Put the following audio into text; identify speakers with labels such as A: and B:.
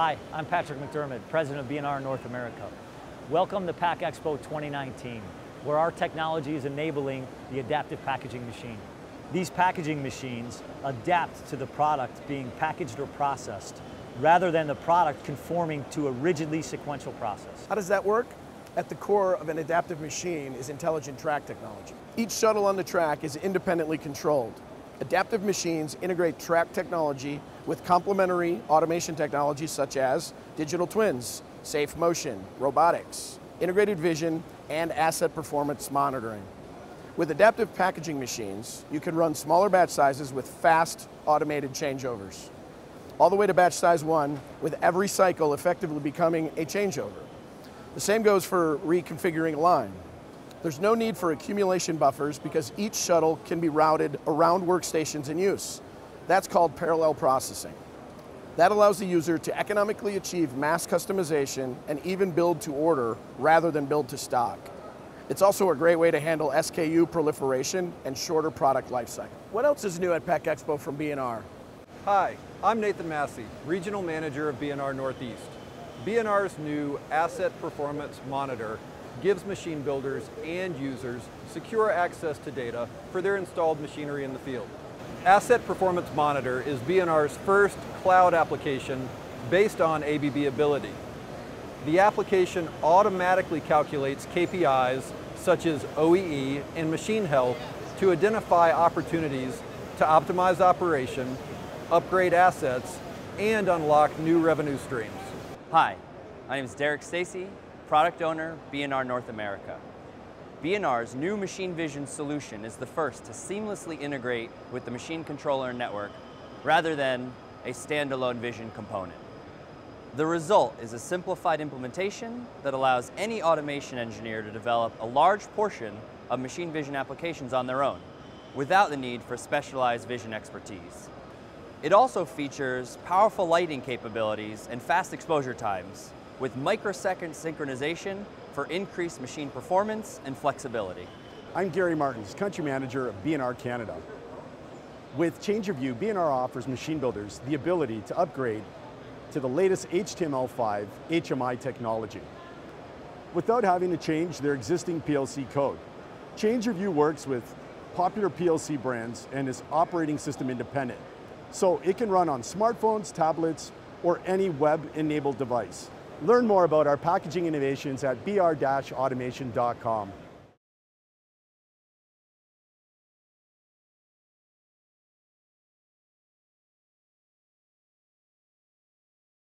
A: Hi, I'm Patrick McDermott, President of B&R North America. Welcome to Pack Expo 2019, where our technology is enabling the adaptive packaging machine. These packaging machines adapt to the product being packaged or processed, rather than the product conforming to a rigidly sequential process.
B: How does that work? At the core of an adaptive machine is intelligent track technology. Each shuttle on the track is independently controlled. Adaptive machines integrate track technology with complementary automation technologies such as digital twins, safe motion, robotics, integrated vision, and asset performance monitoring. With adaptive packaging machines, you can run smaller batch sizes with fast automated changeovers. All the way to batch size one, with every cycle effectively becoming a changeover. The same goes for reconfiguring a line. There's no need for accumulation buffers because each shuttle can be routed around workstations in use. That's called parallel processing. That allows the user to economically achieve mass customization and even build to order rather than build to stock. It's also a great way to handle SKU proliferation and shorter product lifecycle. What else is new at Pack Expo from B&R?
C: Hi, I'm Nathan Massey, Regional Manager of B&R Northeast. B&R's new Asset Performance Monitor gives machine builders and users secure access to data for their installed machinery in the field. Asset Performance Monitor is B&R's first cloud application based on ABB Ability. The application automatically calculates KPIs such as OEE and machine health to identify opportunities to optimize operation, upgrade assets, and unlock new revenue streams.
D: Hi, my name is Derek Stacy, product owner, B&R North America. B&R's new machine vision solution is the first to seamlessly integrate with the machine controller network rather than a standalone vision component. The result is a simplified implementation that allows any automation engineer to develop a large portion of machine vision applications on their own without the need for specialized vision expertise. It also features powerful lighting capabilities and fast exposure times with microsecond synchronization for increased machine performance and flexibility.
E: I'm Gary Martins, Country Manager of B&R Canada. With Change of View, B&R offers machine builders the ability to upgrade to the latest HTML5 HMI technology without having to change their existing PLC code. Change of View works with popular PLC brands and is operating system independent so it can run on smartphones, tablets, or any web-enabled device. Learn more about our packaging innovations at br-automation.com.